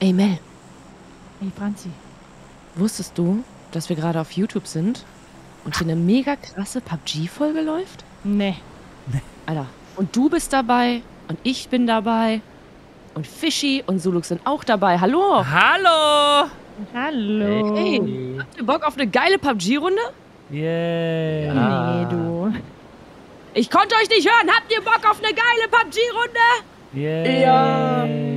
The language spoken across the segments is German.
Ey Mel, Hey Franzi. wusstest du, dass wir gerade auf YouTube sind und hier eine mega krasse PUBG-Folge läuft? Nee. Alter, und du bist dabei und ich bin dabei und Fischi und Suluk sind auch dabei. Hallo! Hallo! Hallo. Hey, habt ihr Bock auf eine geile PUBG-Runde? Yay! Nee, du. Ich konnte euch nicht hören. Habt ihr Bock auf eine geile PUBG-Runde? Yay! Ja.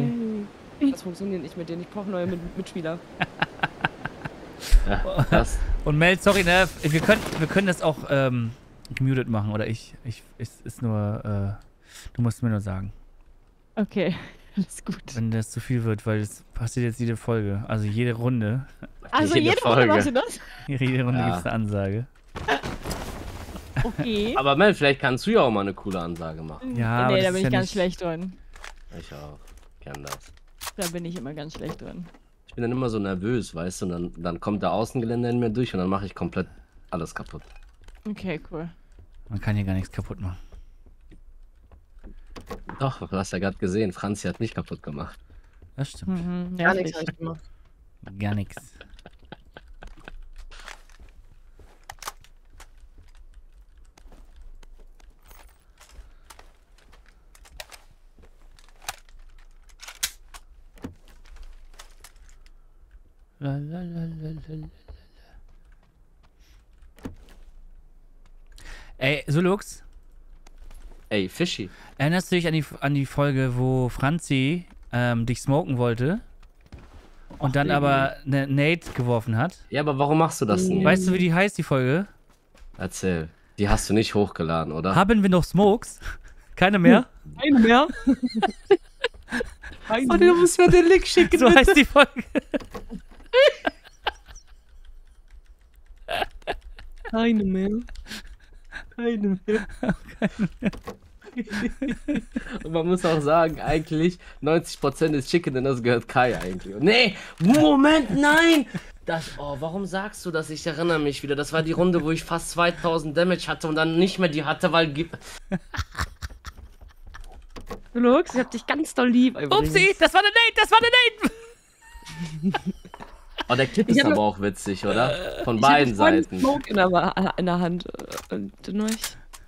Das funktioniert nicht mit denen. Ich brauche neue Mit Mitspieler. Ja, Und Mel, sorry, ne? Wir können, wir können das auch ähm, gemutet machen, oder ich. Ich ist, ist nur, äh, du musst mir nur sagen, Okay, alles gut. wenn das zu viel wird, weil es passiert jetzt jede Folge, also jede Runde. Also jede jede Folge. machst du das? Jede Runde Ja. gibt es eine Ansage. Okay. aber Mel, vielleicht kannst du ja auch mal eine coole Ansage machen. Ja, aber nee, da bin ja ich ganz nicht- schlecht drin. Ich auch. Kenn das. Da bin ich immer ganz schlecht drin. Ich bin dann immer so nervös, weißt du, und dann, dann kommt der Außengeländer in mir durch und dann mache ich komplett alles kaputt. Okay, cool. Man kann hier gar nichts kaputt machen. Doch, du hast ja gerade gesehen, Franzi hat mich kaputt gemacht. Das stimmt. Mhm, Gar nichts hab ich gemacht. Gar nichts. Ey, Sulux, Ey, Fischi. erinnerst du dich an die, an die Folge, wo Franzi ähm, dich smoken wollte und dann Baby. aber eine Nate geworfen hat? Ja, aber warum machst du das denn? Weißt du, wie die heißt, die Folge? Erzähl. Die hast du nicht hochgeladen, oder? Haben wir noch Smokes? Keine mehr? Eine mehr? Oh, du musst mir den Link schicken. So heißt die Folge. Keine mehr. Keine mehr. Und man muss auch sagen, eigentlich 90% ist Chicken und das gehört Kai eigentlich. Nee, Moment, nein! Das, oh, warum sagst du das? Ich erinnere mich wieder. Das war die Runde, wo ich fast 2000 Damage hatte und dann nicht mehr die hatte, weil. Lux, ich hab dich ganz doll lieb. übrigens. Upsi, das war eine Nate, das war eine Nate. Oh, der Clip Ich ist aber auch witzig, oder? Von Ich hatte beiden Seiten. Smoke in der, in der Hand. äh, Und dann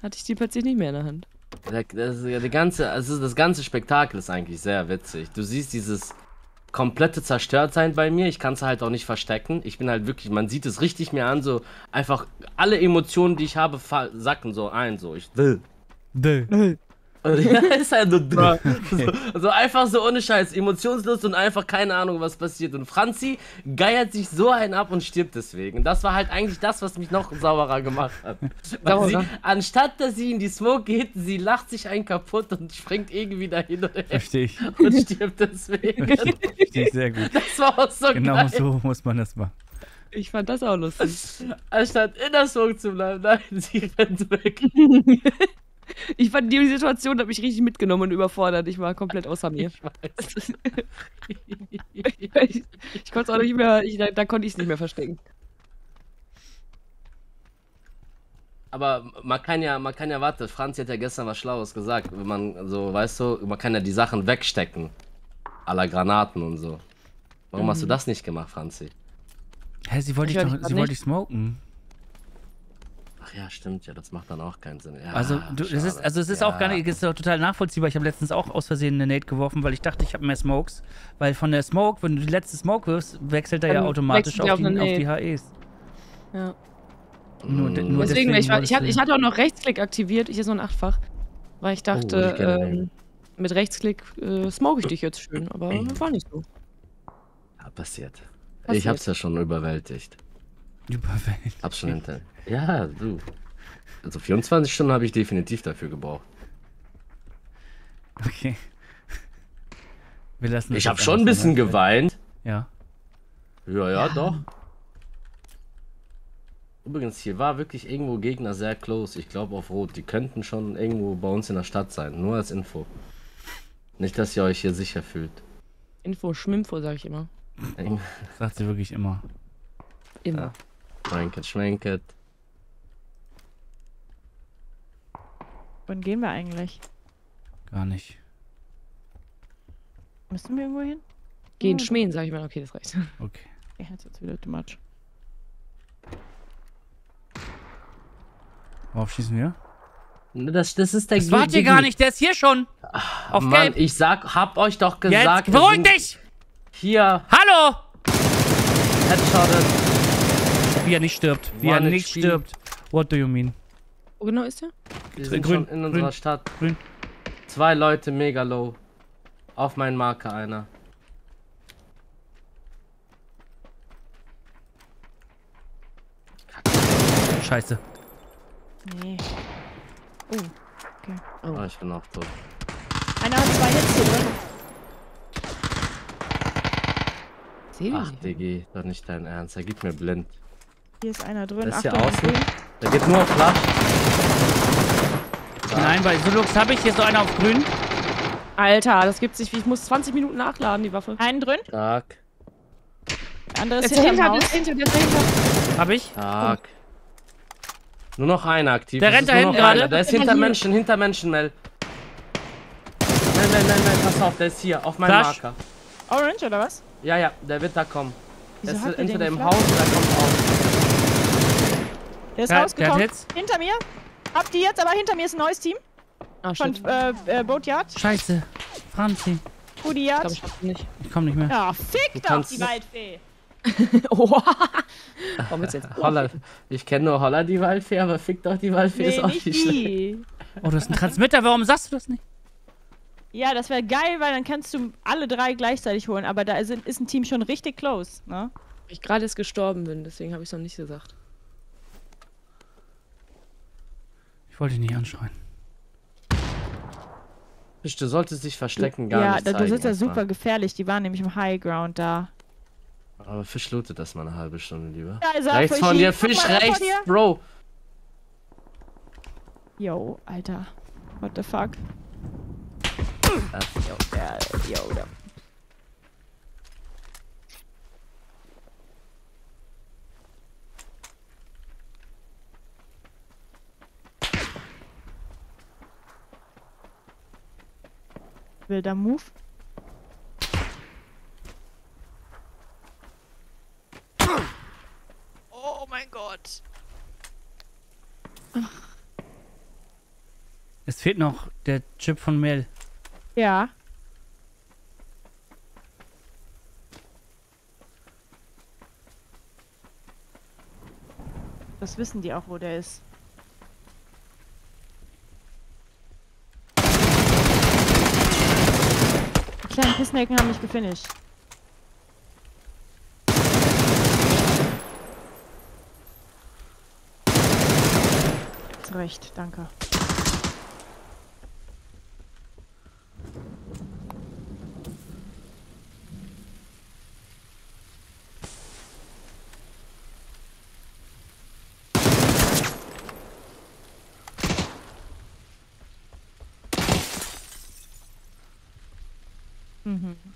hatte ich die plötzlich nicht mehr in der Hand. Das, ist ja die ganze, also das ganze Spektakel ist eigentlich sehr witzig. Du siehst dieses komplette Zerstörtsein bei mir. Ich kann es halt auch nicht verstecken. Ich bin halt wirklich, man sieht es richtig mir an, so einfach alle Emotionen, die ich habe, sacken so ein. So, ich will. Dö. Ja, ist halt so, so, so einfach so ohne Scheiß, emotionslos und einfach keine Ahnung, was passiert. Und Franzi geiert sich so einen ab und stirbt deswegen. Das war halt eigentlich das, was mich noch sauberer gemacht hat. Weil sie, anstatt dass sie in die Smoke geht, sie lacht sich einen kaputt und springt irgendwie dahin und, Verstehe ich. und stirbt deswegen. Verstehe ich sehr gut. Das war auch so Genau geil. so muss man das machen. Ich fand das auch lustig. Anstatt in der Smoke zu bleiben, nein, sie rennt weg. Ich fand die Situation hat mich richtig mitgenommen und überfordert. Ich war komplett außer mir. Ich weiß. ich ich konnte es auch nicht mehr, ich, da, da konnte ich es nicht mehr verstecken. Aber man kann ja, man kann ja, warte, Franz hat ja gestern was Schlaues gesagt. Wenn man so, weißt du, man kann ja die Sachen wegstecken. Aller Granaten und so. Warum hast du das nicht gemacht, Franzi? Hä, sie wollte Ich ich, doch, sie wollte smoken. Ach ja, stimmt ja, das macht dann auch keinen Sinn. Ja, Also, du, das ist, also es ist ja. auch gar nicht, ist auch total nachvollziehbar. Ich habe letztens auch aus Versehen eine Nate geworfen, weil ich dachte, ich habe mehr Smokes. Weil von der Smoke, wenn du die letzte Smoke wirfst, wechselt er ja automatisch auf die, auf die. HEs. Ja. Nur, de- Mm. nur Deswegen, deswegen ich, war, ich, hatte, ich hatte auch noch Rechtsklick aktiviert. Ich ist so ein Achtfach. Weil ich Oh, dachte, ich kenne ähm, mit Rechtsklick äh, smoke ich dich jetzt schön. Aber war nicht so. Ja, passiert. Ich Passiert. hab's ja schon überwältigt. Überwältigt. Hab's schon hinter. Ja, du. Also 24 Stunden habe ich definitiv dafür gebraucht. Okay. Wir lassen Ich habe schon ein bisschen geweint. Ja. Ja, ja, doch. Übrigens, hier war wirklich irgendwo Gegner sehr close. Ich glaube auf Rot. Die könnten schon irgendwo bei uns in der Stadt sein. Nur als Info. Nicht, dass ihr euch hier sicher fühlt. Info, Schmimpfo, sag ich immer. Sagt sie wirklich immer. Immer. Schwenket, schwenket. Wann gehen wir eigentlich? Gar nicht. Müssen wir irgendwo hin? Gehen Ja, schmähen, sag ich mal. Okay, das reicht. Okay. Okay, jetzt wird's wieder too much. Worauf schießen wir? Das, das ist der Das wart ihr gar nicht, der ist hier schon. Auf Mann, Gelb. ich sag, hab euch doch gesagt. Jetzt, beruhig dich! Hier, Hallo! Headshotted. Wie er nicht stirbt. Wie er nicht HP. stirbt. What do you mean? Wo genau ist der? Wir sind Grün, schon in grün, unserer Stadt. grün. Zwei Leute mega low. Auf meinen Marker einer. Scheiße. Nee. Oh. Oh, ich bin auch tot. Einer hat zwei Hits ihn Ach, nicht. Diggi, doch nicht dein Ernst. Er gibt mir blind. Hier ist einer drin. Das ist hier Achtung, außen. grün. Der geht nur auf Flash. Nein, bei Sulux habe ich. Hier ist noch einer auf grün. Alter, das gibt's nicht. Ich muss 20 Minuten nachladen, die Waffe. Einen drin. Stark, Der andere Der ist ist der Haus. ist hinter, der ist dahinter. Habe ich. stark. Nur noch einer aktiv. Der Es rennt ist dahin noch gerade. Der ist hinter hier. Menschen, hinter Menschen, Mel. Nein, nein, nein, nein, pass auf, der ist hier, auf meinem. Marker. Orange oder was? Ja, ja, der wird da kommen. Der Wieso ist der entweder den im? Haus oder kommt. Der ist Der- der rausgekommen. Hits. Hinter mir. Habt die jetzt, aber hinter mir ist ein neues Team. Ah, Von äh, äh, Boatyard. Scheiße. Franzi. Ich Foodiard. glaube, ich nicht. Ich komme nicht mehr. Ja, fick Du doch die Waldfee. Oh. Warum du jetzt? Holla, ich kenne nur Holla die Waldfee, aber fick doch die Waldfee Nee, ist auch nicht nicht schlecht. Oh, du hast einen Transmitter. Warum sagst du das nicht? Ja, das wäre geil, weil dann kannst du alle drei gleichzeitig holen. Aber da ist, ist ein Team schon richtig close. Ne? Ich gerade jetzt gestorben bin, deswegen habe ich es noch nicht gesagt. Ich wollte dich nicht anschreien. Fisch, Du solltest dich verstecken, gar ja, nicht da, du zeigen sitzt ja super gefährlich. Die waren nämlich im High Ground da. Aber Fisch lootet das mal eine halbe Stunde lieber. Da ist er, rechts von dir, Fisch, rechts, dir. Bro. Yo, Alter. What the fuck? Ja. Yo, der, yo, der. Wilder Move. Oh mein Gott. Es fehlt noch der Chip von Mel. Ja. Das wissen die auch, wo der ist. Kleinen Pissnecken haben mich gefinisht. Zu Recht, danke. Mhm.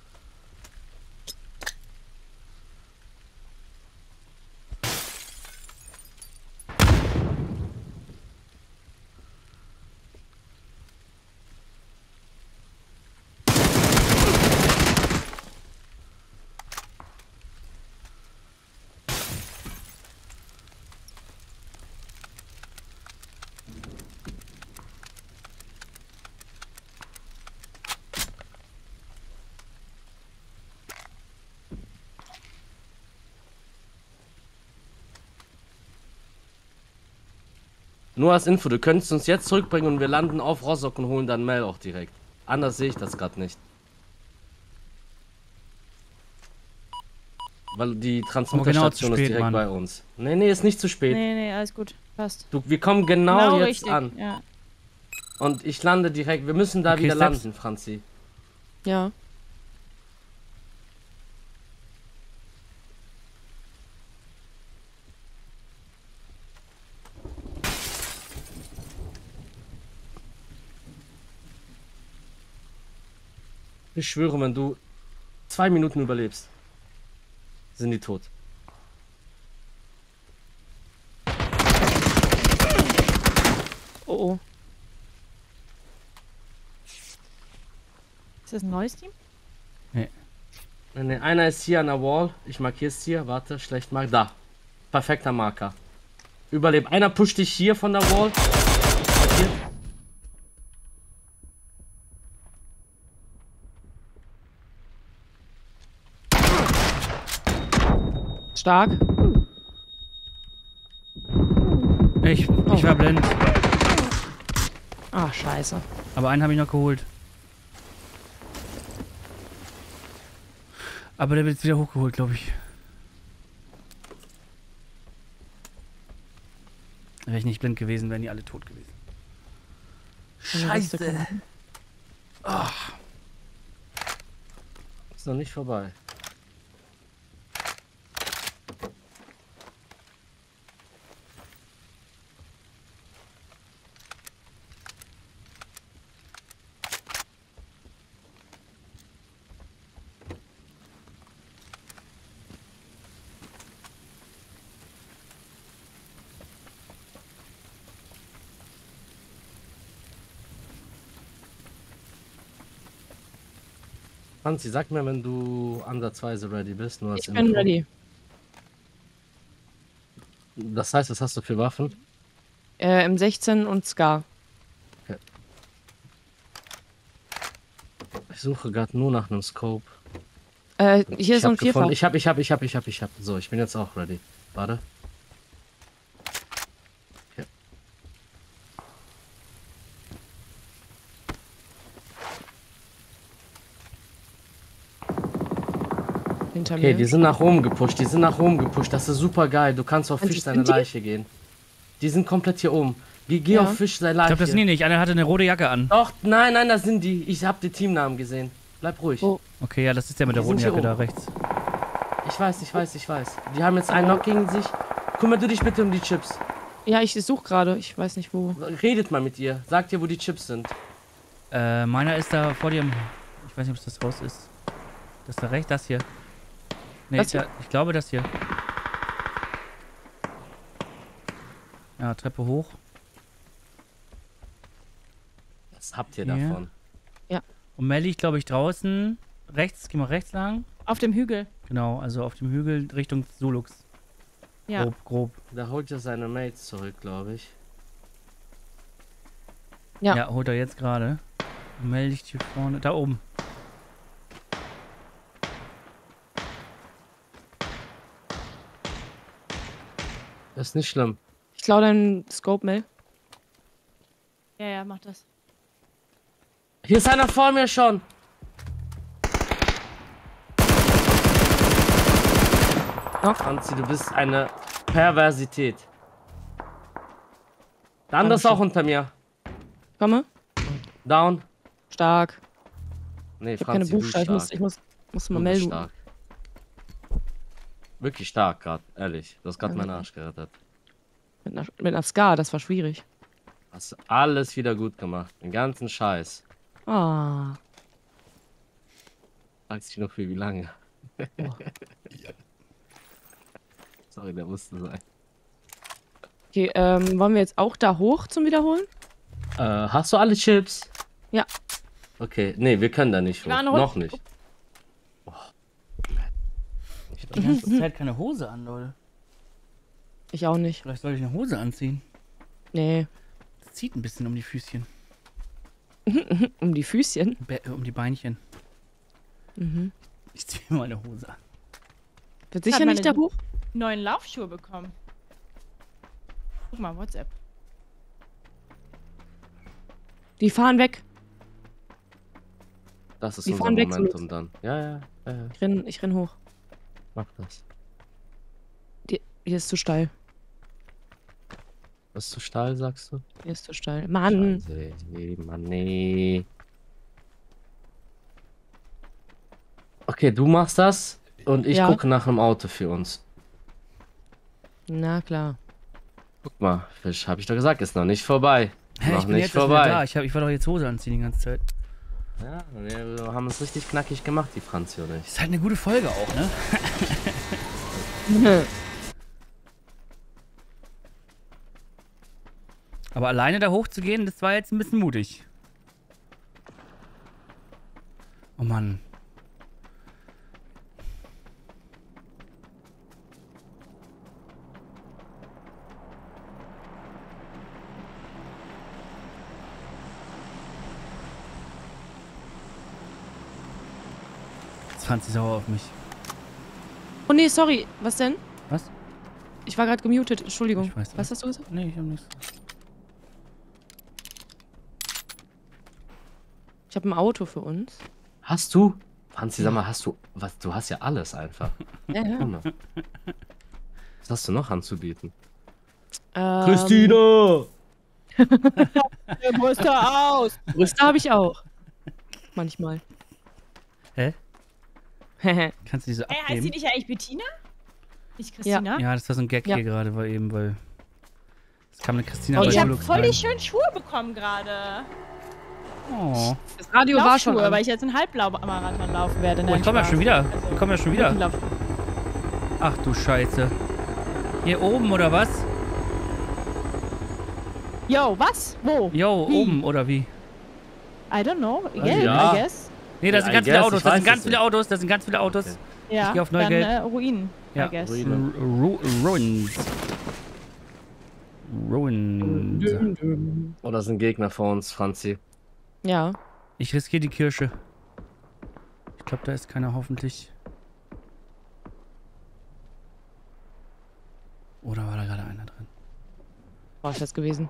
Nur als Info, du könntest uns jetzt zurückbringen und wir landen auf Rostock und holen dann Mel auch direkt. Anders sehe ich das gerade nicht. Weil die Transporterstation genau ist direkt Mann. bei uns. Nee, nee, ist nicht zu spät. Nee, nee, alles gut. Passt. Du, wir kommen genau, jetzt richtig. an. Ja. Und ich lande direkt. Wir müssen da Okay, wieder Steps. landen, Franzi. Ja. Ich schwöre, wenn du zwei Minuten überlebst, sind die tot. Oh, oh. Ist das ein neues Team? Nee, nee, einer ist hier an der Wall. Ich markiere es hier. Warte, schlecht mark. Da. Perfekter Marker. Überleben. Einer pusht dich hier von der Wall. Markiert. Stark. Ich, ich war blind. Ah, scheiße. Aber einen habe ich noch geholt. Aber der wird jetzt wieder hochgeholt, glaube ich. Wäre ich nicht blind gewesen, wären die alle tot gewesen. Scheiße. Ist noch nicht vorbei. Franzi, sag mir, wenn du ansatzweise ready bist. Nur als Ich bin Info. ready. Das heißt, was hast du für Waffen? Äh, M16 und Scar. Ich suche gerade nur nach einem Scope. Äh, hier ist ich so ein. Vierfach. Ich hab, ich hab, ich hab, ich hab, ich hab. So, ich bin jetzt auch ready. Warte. Hinter Okay, mir. die sind nach oben gepusht, die sind nach oben gepusht. Das ist super geil. Du kannst auf Fisch seine? Leiche gehen. Die sind komplett hier oben. Geh, geh Ja. auf Fisch seine Ich Leiche. glaube, das sind die nicht. Einer hatte eine rote Jacke an. Doch, nein, nein, das sind die. Ich hab die Teamnamen gesehen. Bleib ruhig. Oh. Okay, ja, das ist der mit der Die roten sind hier Jacke da rechts. Ich weiß, ich weiß, ich weiß. Die haben jetzt einen Knock gegen sich. Kümmere du dich bitte um die Chips. Ja, ich suche gerade. Ich weiß nicht wo. Redet mal mit ihr. Sagt ihr, wo die Chips sind. Äh, meiner ist da vor dir im... Ich weiß nicht, ob es das Haus ist. Das da rechts, das hier. Nee, Das hier? da, ich glaube das hier. Ja, Treppe hoch. Was habt ihr Hier. davon? Und Melly liegt, glaube ich, draußen. Rechts, geh mal rechts lang. Auf dem Hügel. Genau, also auf dem Hügel Richtung Solux. Ja. Grob, grob. Da holt er seine Mates zurück, glaube ich. Ja. Ja, holt er jetzt gerade. Und Melly liegt hier vorne. Da oben. Das ist nicht schlimm. Ich klaue deinen Scope, Mel. Ja, ja, mach das. Hier ist einer vor mir schon. Knock. Franzi, du bist eine Perversität. Der andere ist auch unter mir. Komme. Down. Stark. Nee, Ich habe keine Franzi, du Buchstaben. Ich muss, ich muss, muss mal bist melden. stark. Wirklich stark gerade, ehrlich. Du hast gerade Ja. meinen Arsch gerettet. Mit einer, mit einer Scar, das war schwierig. Hast alles wieder gut gemacht. Den ganzen Scheiß. Ah. Fragst dich noch für wie lange. Oh. Sorry, der musste sein. Okay, ähm, wollen wir jetzt auch da hoch zum Wiederholen? Äh, hast du alle Chips? Ja. Okay, nee, wir können da nicht hoch. Noch nicht. Die ganze Zeit keine Hose an, Leute. Ich auch nicht. Vielleicht sollte ich eine Hose anziehen. Nee. Das zieht ein bisschen um die Füßchen. Um die Füßchen. Be äh, um die Beinchen. Mhm. Ich ziehe mal eine Hose an. Wird sicher nicht da hoch? Neuen Laufschuhe bekommen. Guck mal, WhatsApp. Die fahren weg. Das ist Die unser fahren weg, Momentum dann. Ja, ja, ja, ja, Ich renn, ich renn hoch. Mach das. Die, hier ist zu steil. Das ist zu steil, sagst du? Hier ist zu steil. Mann. Scheiße, nee, Mann, nee. Okay, du machst das und ich Ja. gucke nach einem Auto für uns. Na klar. Guck mal, Fisch, hab ich doch gesagt, ist noch nicht vorbei. Hä, noch ich bin nicht jetzt vorbei. da. Ich, hab, ich wollte doch jetzt Hose anziehen die ganze Zeit. Ja, wir haben es richtig knackig gemacht, die Franzi und ich. Ist halt eine gute Folge auch, ne? Aber alleine da hochzugehen, das war jetzt ein bisschen mutig. Oh Mann. Franzi sauer auf mich. Oh nee, sorry. Was denn? Was? Ich war gerade gemutet. Entschuldigung. Ich weiß Was hast du gesagt? Nee, ich hab nichts. Ich habe ein Auto für uns. Hast du? Franzi, sag mal, hast du. Was, du hast ja alles einfach. Ja, ja. Guck mal. Was hast du noch anzubieten? Ähm, Christina! Der Muster aus. Brüste habe ich auch. Manchmal. Hä? Kannst du diese heißt abgeben? sie nicht eigentlich Bettina? Nicht Christina? Ja, das war so ein Gag Ja. hier gerade, weil eben, weil. Es kam eine Christina Oh, bei Ich habe voll die schönen Schuhe bekommen gerade. Oh. das Radio war schon an. weil ich jetzt einen Halbmarathon laufen werde. oh, Nein, ich komme ja schon wieder. Also, Wir kommen ja schon wieder. Ach du Scheiße. Hier oben oder was? Yo, was? Wo? Jo, Wie? oben oder wie? I don't know. Gelb, ja. I guess. Nee, da sind ganz viele Autos, ich da sind ganz viele. Autos, da sind ganz viele Autos. Ja, gehe auf dann Neugeld. äh, Ruinen, Ja. I guess. Ruinen. Ru Ruins. Ruins. Oder sind Gegner vor uns, Franzi? Ja. Ich riskiere die Kirsche. Ich glaube, da ist keiner hoffentlich. Oder war da gerade einer drin? War ich das gewesen.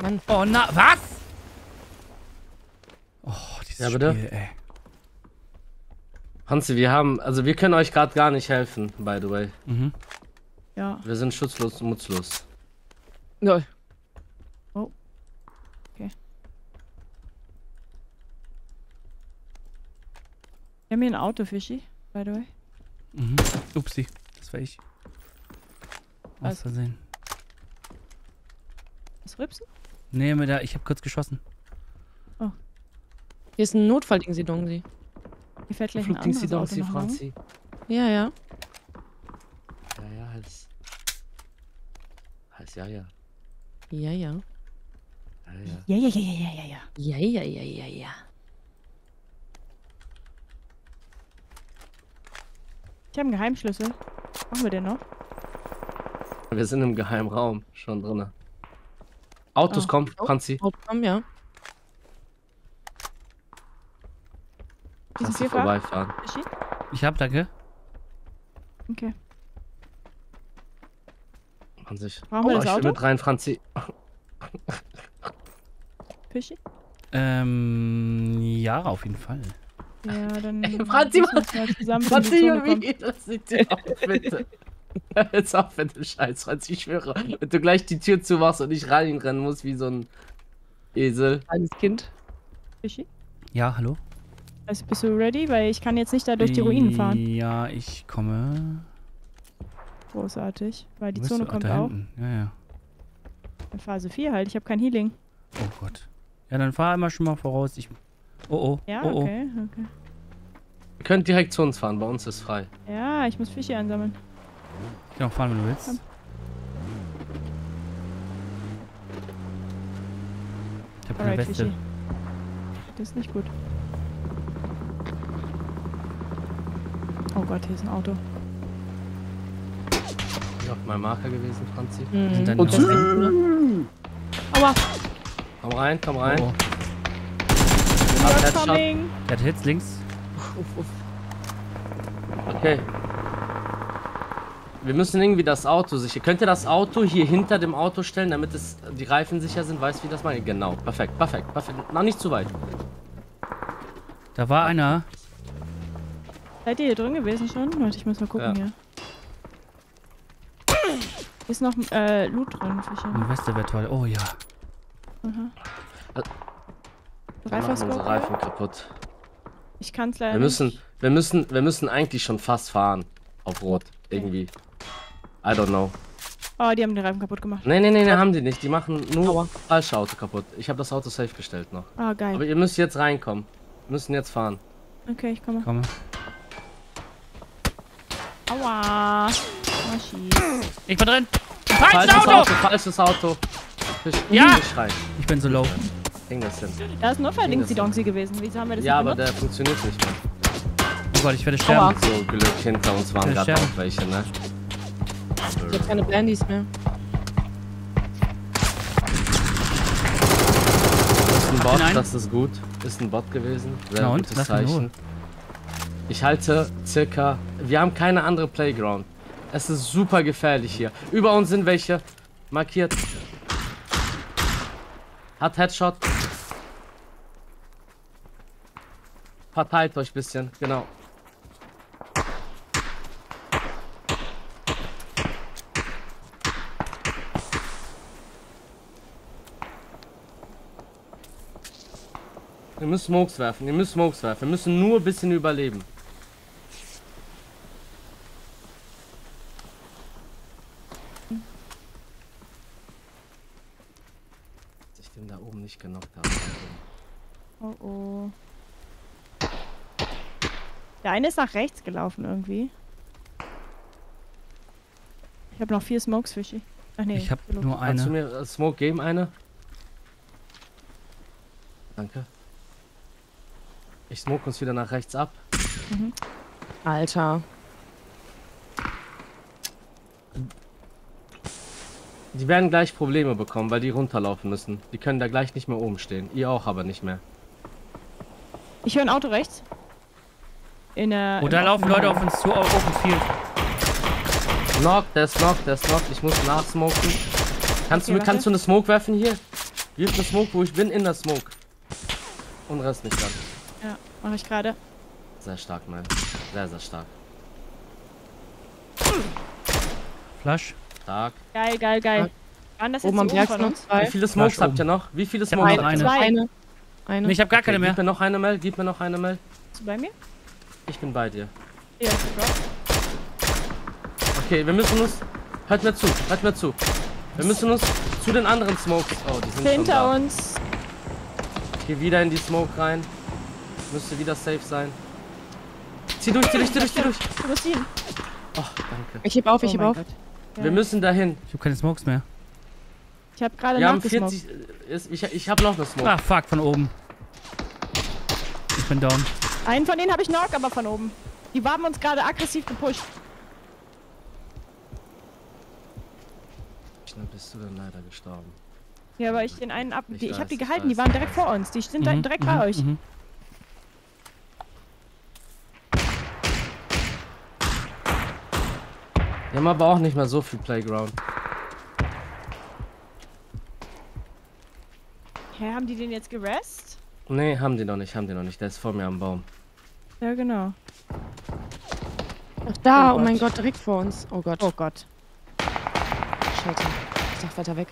Mann. Oh na, was? Oh, dieses Ja, bitte? Spiel, ey. Franzi, wir haben. Also, wir können euch gerade gar nicht helfen, by the way. Mhm. Ja. Wir sind schutzlos und nutzlos. Nö. Wir haben hier ein Auto, Fischi, by the way. Mhm. Upsi, das war ich. Aus Was? Versehen. Was rübsen? Nee, mir da, ich habe kurz geschossen. Hier ist ein Notfallding, sie Dongsi. Hier fährt gleich ein anderes Auto Hause. Franzi. Ja, ja. Ja, ja, heiß. Heiß, ja, ja. Ja, ja. Ja, ja. Ja, ja, ja, ja, ja, ja, ja. Ja, ja, ja, ja, ja. Ich habe einen Geheimschlüssel. Machen wir den noch? Wir sind im geheimen Raum schon drin. Autos Ah. kommen, Oh. Franzi. Hauptraum, ja. Kannst du vorbeifahren. Ich hab, danke. Okay. An sich. Brauchen wir Oh, das ich will Auto? mit rein, Franzi. Fischi? Ähm, ja, auf jeden Fall. Ja, dann. Franzi, wir mal die Franzi, Zone kommen. wie? Das sieht dir auf, bitte. Jetzt auf mit dem Scheiß, Franzi, ich schwöre. Wenn du gleich die Tür zumachst und ich reinrennen musst wie so ein Esel. Kleines Kind. Fischi? Ja, hallo? Also bist du ready? Weil ich kann jetzt nicht da durch die Ruinen fahren. Ja, ich komme. Großartig. Weil die Zone du? Ah, kommt da auch. hinten. Ja, ja. In Phase 4 halt. Ich habe kein Healing. Oh Gott. Ja, dann fahr einmal schon mal voraus. Ich. Oh oh. Ja, oh, oh. okay, okay. Ihr könnt direkt zu uns fahren, bei uns ist frei. Ja, ich muss Fischi einsammeln. Ich kann auch fahren, wenn du willst. Komm. Ich hab keine Alright, Weste. Fischi. Das ist nicht gut. Gott, hier ist ein Auto. Hier auf meinem Marker gewesen, Franzi. Mhm. Und noch- Aua! Komm rein, komm rein. Oh, oh. Coming! Der hat Hits links. Uff, uff. Okay. Wir müssen irgendwie das Auto sicher. Könnt ihr das Auto hier hinter dem Auto stellen, damit es die Reifen sicher sind? Weißt du, wie das meine? Genau. Perfekt, perfekt, perfekt. Noch nicht zu weit. Da war einer. Seid ihr hier drin gewesen schon? Warte, ich muss mal gucken Ja. hier. Hier ist noch äh, Loot drin, Fischi. Eine Weste wäre toll. Oh ja. Aha. Wir machen unsere? Reifen kaputt. Ich kann es leider Wir müssen, nicht. wir müssen, wir müssen eigentlich schon fast fahren. Auf Rot. Irgendwie. I don't know. Oh, die haben den Reifen kaputt gemacht. Nee, nee, nee, nee, haben die nicht. Die machen nur falsche Auto kaputt. Ich habe das Auto safe gestellt noch. Ah, geil. Aber ihr müsst jetzt reinkommen. Wir müssen jetzt fahren. Okay, ich komme. Komme. Aua! Ich bin drin. Falsches Auto! Auto, falsches Auto. Ja! Nicht rein. Ich bin so low. Das hin. Da ist ein Notfalldings die Donkey gewesen. Wieso haben wir das Ja, nicht aber der funktioniert nicht mehr. Oh Gott, ich werde sterben. So Glück hinter uns waren gerade auch welche, ne? Ich hab keine Bandys mehr. Das ist ein Bot, das ist gut. Ist ein Bot gewesen. Sehr Na und? gutes. Zeichen. Ich halte circa. Wir haben keine andere Playground. Es ist super gefährlich hier. Über uns sind welche. Markiert. Hat Headshot. Verteilt euch ein bisschen. Genau. Wir müssen Smokes werfen. Wir müssen Smokes werfen. Wir müssen nur ein bisschen überleben. Den da oben nicht genockt habe. Oh oh. Der eine ist nach rechts gelaufen irgendwie. Ich habe noch vier Smokes, Fischi. Ach nee. Ich habe genug. nur Kannst du eine. mir äh, Smoke geben, eine? Danke. Ich smoke uns wieder nach rechts ab. Alter. Die werden gleich Probleme bekommen, weil die runterlaufen müssen. Die können da gleich nicht mehr oben stehen. Ihr auch aber nicht mehr. Ich höre ein Auto rechts. In der. Oh, im da laufen Leute auf uns zu, auf Open Field. Knock, der ist knock, der ist knock. Ich muss nachsmoken. Kannst, Okay, du, kannst du eine Smoke werfen hier? Wirf eine Smoke, wo ich bin, in der Smoke. Und Rest nicht dann. Ja, mache ich gerade. Sehr stark, Mann. Sehr, sehr stark. Flash. Stark. Geil, geil, geil. Waren das jetzt Oben am die Berg von noch uns? zwei. Wie viele Smokes Flash habt ihr noch? Wie viele Ich hab Smokes noch habt ihr? eine. Zwei. Eine. Eine. Nee, ich habe gar Okay, keine mehr. Gib mir noch eine Mel, gib mir noch eine Mel. Bist du bei mir? Ich bin bei dir. Ja, ist. Okay, wir müssen uns. Hört mir zu, hört mir zu. Wir müssen uns zu den anderen Smokes. Oh, die sind schon Hinter uns. Geh wieder in die Smoke rein. Müsste wieder safe sein. Zieh durch, zieh durch, zieh durch, zieh durch. Du musst ihn. Oh, danke. Ich heb auf, ich oh heb auf. Gott. Ja. Wir müssen dahin. Ich habe keine Smokes mehr. Ich habe gerade Wir haben nachgesmoked. 40. Ist, ich ich habe noch eine Smoke. Ah, fuck, von oben. Ich bin down. Einen von denen habe ich knock, aber von oben. Die haben uns gerade aggressiv gepusht. Dann bist du dann leider gestorben. Ja, aber ich den einen ab. Ich Die, ich habe die gehalten, weiß. die waren direkt vor uns. Die sind da Mhm, direkt mhm, bei euch. Wir haben aber auch nicht mehr so viel Playground. Hä, haben die den jetzt gerest? Nee, haben die noch nicht, haben die noch nicht. Der ist vor mir am Baum. Ja, genau. Ach da, Oh oh, mein Gott. Gott, direkt vor uns. Oh Gott. Oh Gott. Scheiße. Ich dachte weiter weg.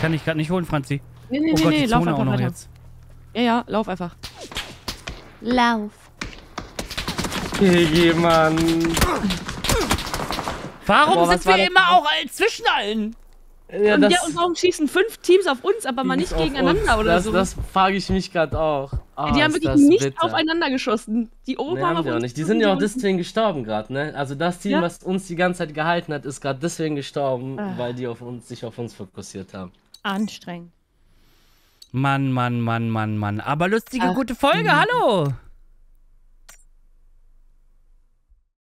Kann ich gerade nicht holen, Franzi. Nee, nee, Oh nee, Gott, nee, lauf einfach noch weiter. jetzt. Ja, ja, lauf einfach. Lauf. Gigi, Mann. Warum Boah, war wir immer auch zwischen allen? Ja, Und, ja, und warum schießen fünf Teams auf uns, aber mal nicht gegeneinander uns. oder das, so? Das frage ich mich gerade auch. Ah, die haben ist wirklich nicht bitter. aufeinander geschossen. Die oben Nee, haben haben auf die auch uns nicht. Die sind ja auch unten- deswegen gestorben gerade, ne? Also das Team, Ja. was uns die ganze Zeit gehalten hat, ist gerade deswegen gestorben, Ah. weil die auf uns, sich auf uns fokussiert haben. Anstrengend. Mann, Mann, Mann, Mann, Mann. Aber lustige, Ach, gute Folge, hallo.